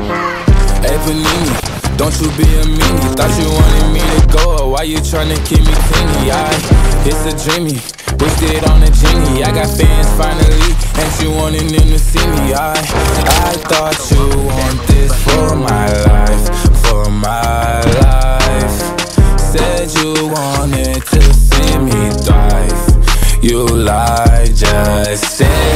Hey Panini, don't you be a meanie. Thought you wanted me to go, why you tryna keep me clingy? I, it's a dreamy, wished it on a genie. I got fans finally, and you wanted them to see me. I, I thought you want this for my life, for my life. Said you wanted to see me thrive. You lied, just said